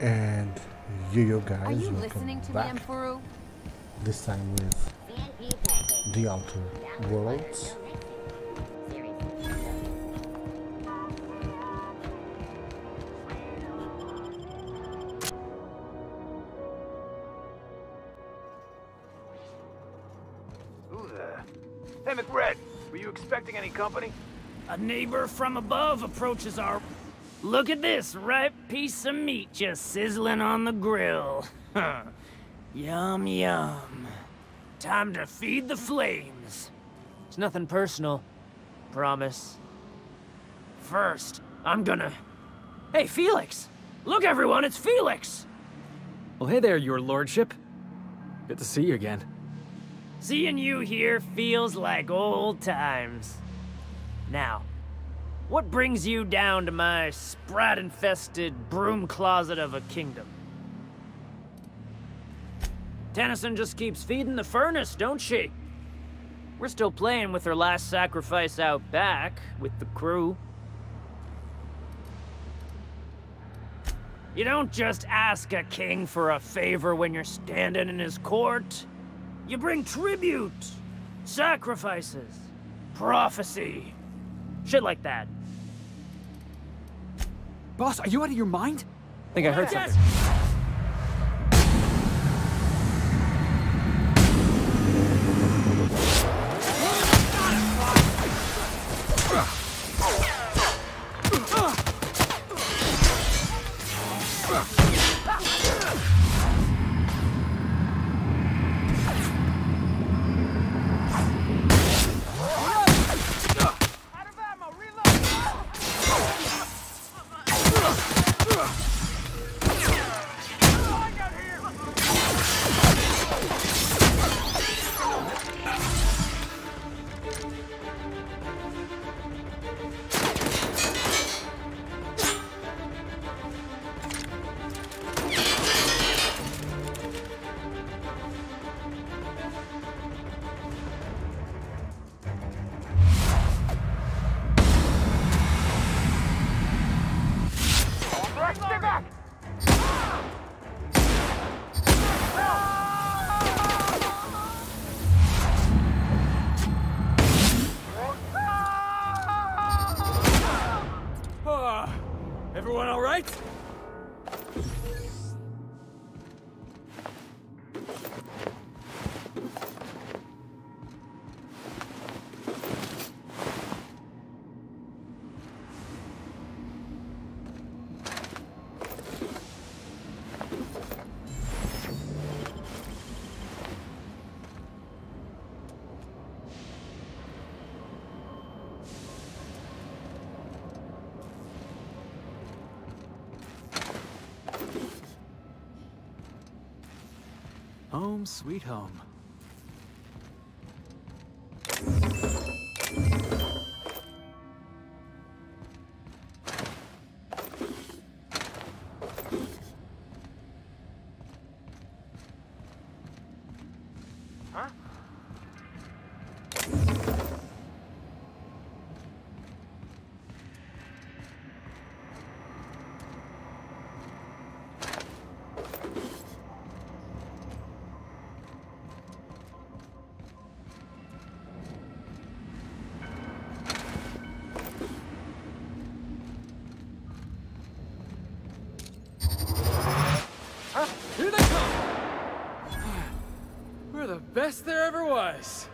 And yo yo guys, Are you welcome listening to back. me, Emperor? This time with the Outer Worlds. Who there? Hey, McRed, were you expecting any company? A neighbor from above approaches our... Look at this ripe piece of meat just sizzling on the grill. yum, yum. Time to feed the flames. It's nothing personal. Promise. First, I'm gonna... Hey, Felix! Look, everyone, it's Felix! Well, hey there, your lordship. Good to see you again. Seeing you here feels like old times. Now, what brings you down to my sprat-infested broom closet of a kingdom? Tennyson just keeps feeding the furnace, don't she? We're still playing with her last sacrifice out back, with the crew. You don't just ask a king for a favor when you're standing in his court. You bring tribute, sacrifices, prophecy, shit like that. Boss, are you out of your mind? I think I heard Yes! something. Right? Home sweet home. The best there ever was.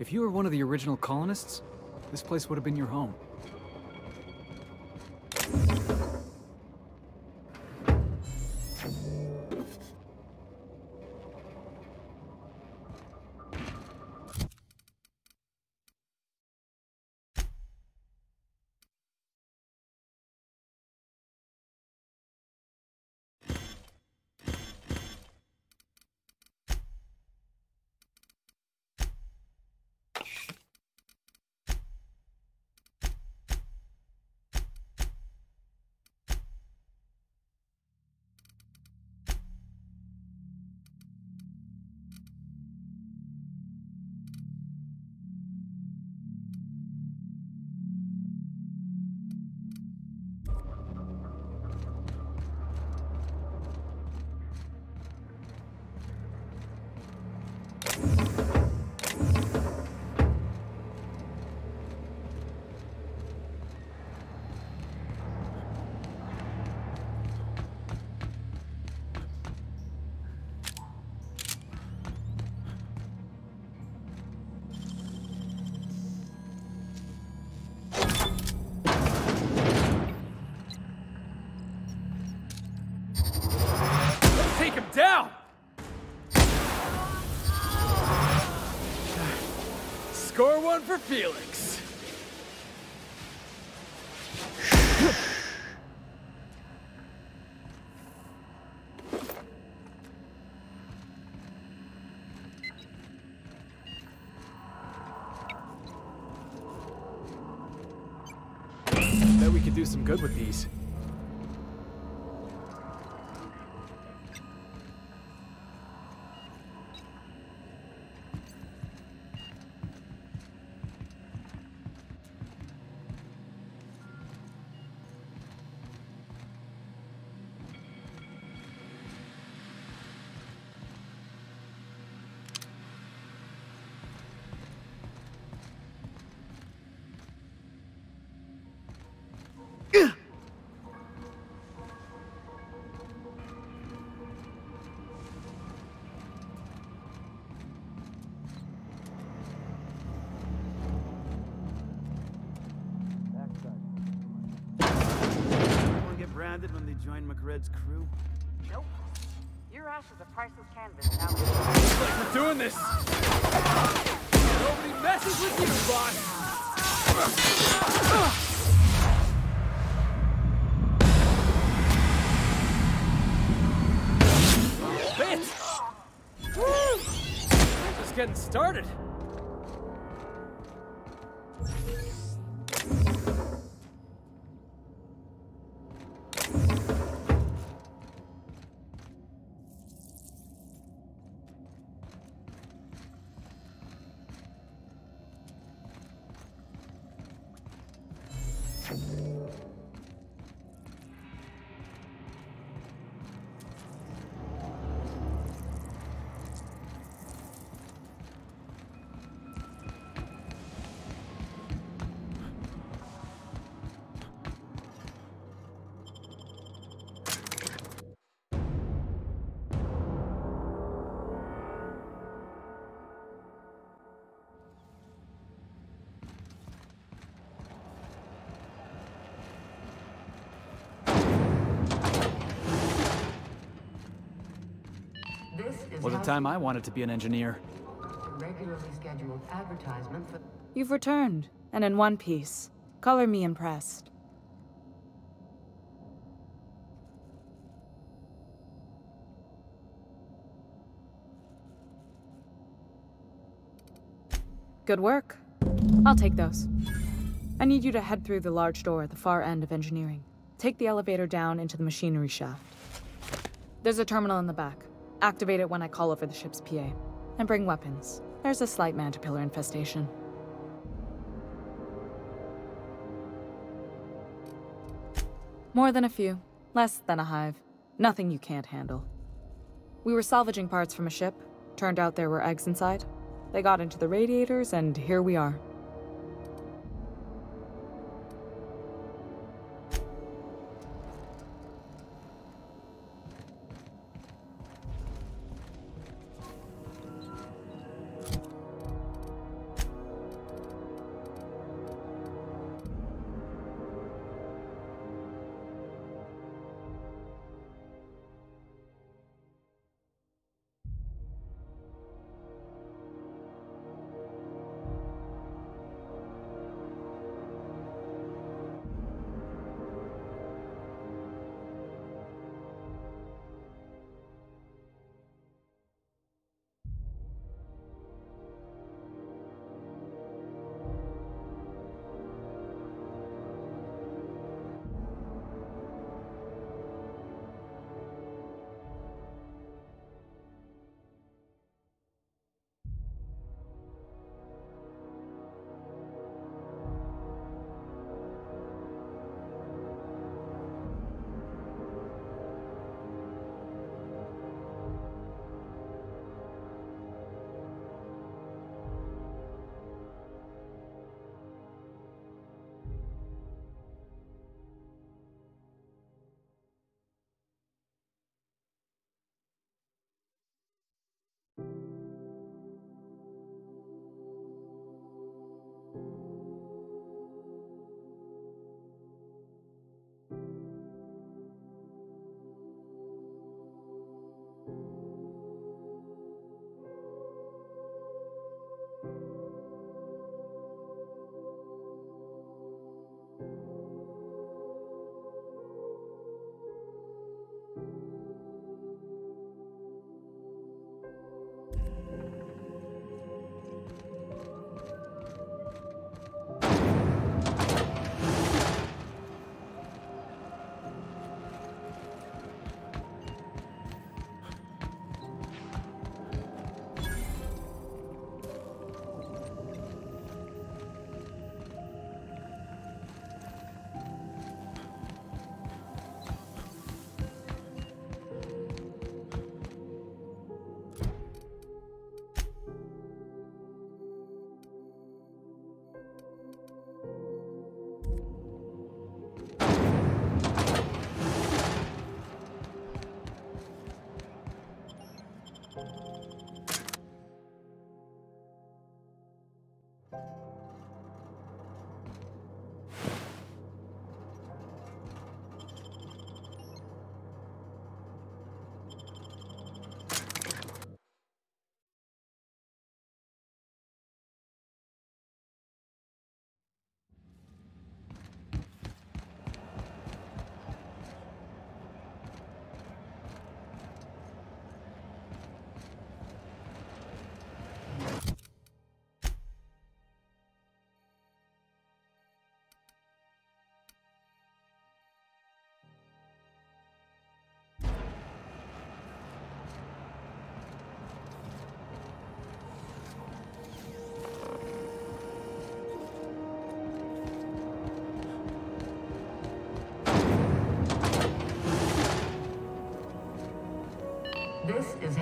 If you were one of the original colonists, this place would have been your home. For Felix. When they join McRed's crew? Nope. Your ass is a priceless canvas now. Like we're doing this! Nobody messes with you, boss! Bit! Woo! Just getting started. This is Well, the time I wanted to be an engineer. regularly scheduled advertisement for You've returned, and in one piece. Color me impressed. Good work. I'll take those. I need you to head through the large door at the far end of engineering. Take the elevator down into the machinery shaft. There's a terminal in the back. Activate it when I call over the ship's PA. And bring weapons. There's a slight mantipillar infestation. More than a few. Less than a hive. Nothing you can't handle. We were salvaging parts from a ship. Turned out there were eggs inside. They got into the radiators, and here we are.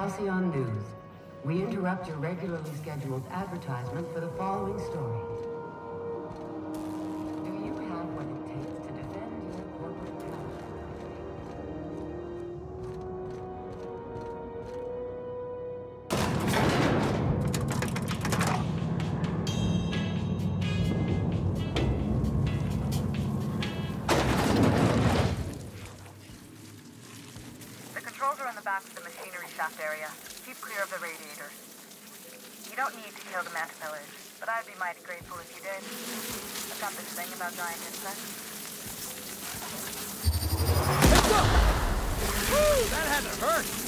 Halcyon News. We interrupt your regularly scheduled advertisement for the following story. Area. Keep clear of the radiator. You don't need to kill the mantipillars, but I'd be mighty grateful if you did. I've got this thing about giant insects. That had to hurt!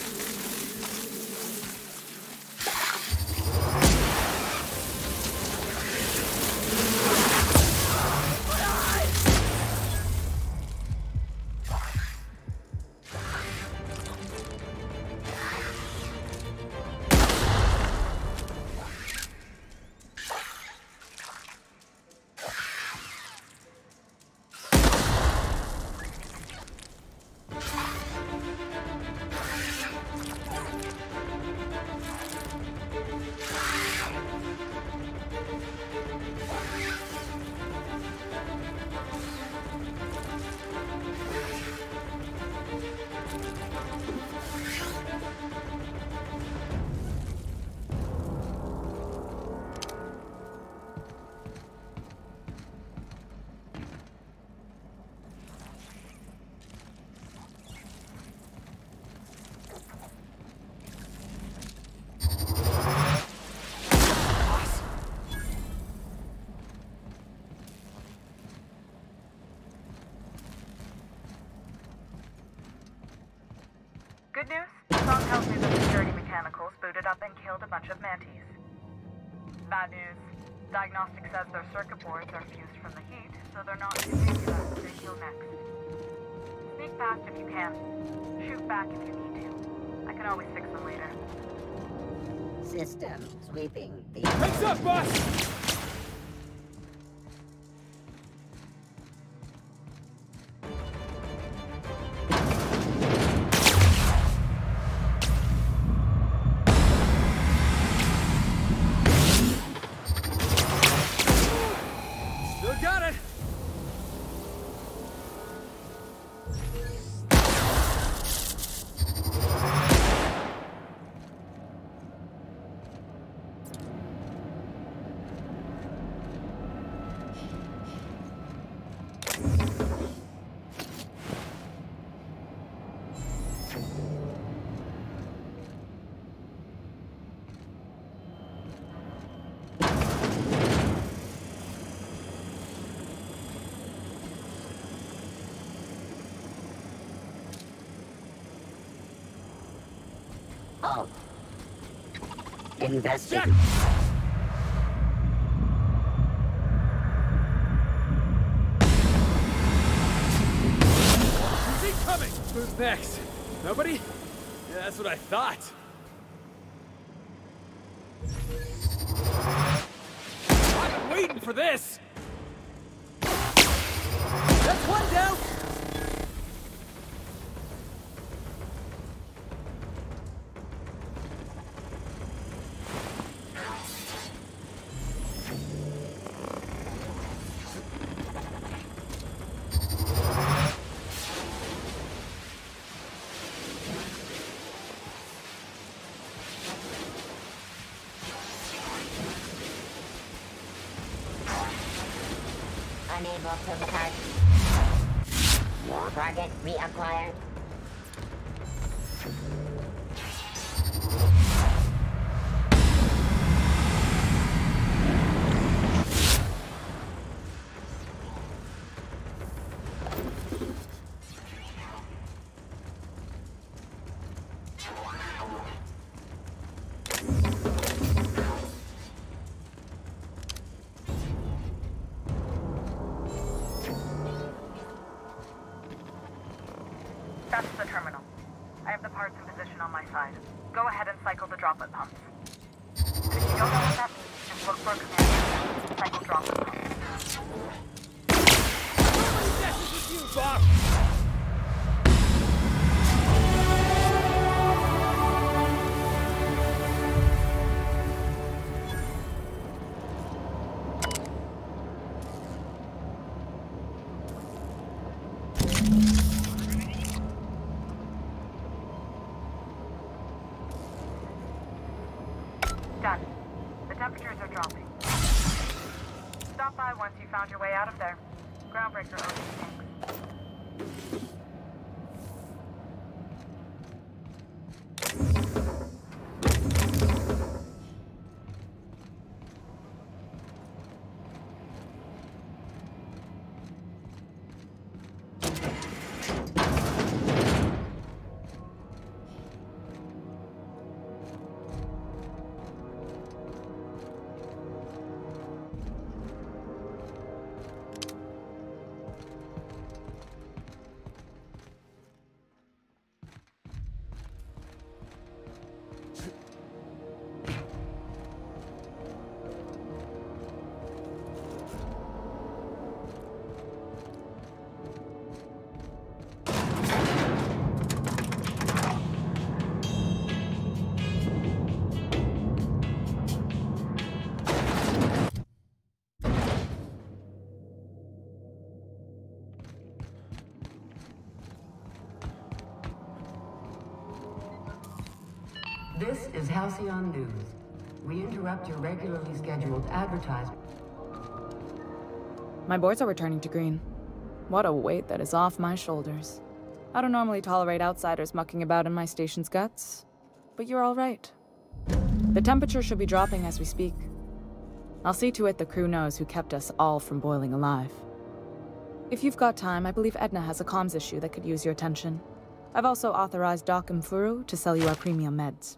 Bunch of mantis. Bad news. Diagnostic says their circuit boards are fused from the heat, so they're not continuous. They heal next. Sneak past if you can. Shoot back if you need to. I can always fix them later. System sweeping the Heads up, boss! Halt. Investigate. Who's incoming? Who's next? Nobody? Yeah, that's what I thought. I've been waiting for this! Unable to touch. Target reacquired. Found your way out of there. Groundbreaker This is Halcyon News. We interrupt your regularly scheduled advertisement. My boards are returning to green. What a weight that is off my shoulders. I don't normally tolerate outsiders mucking about in my station's guts, but you're all right. The temperature should be dropping as we speak. I'll see to it the crew knows who kept us all from boiling alive. If you've got time, I believe Edna has a comms issue that could use your attention. I've also authorized Doc and Furu to sell you our premium meds.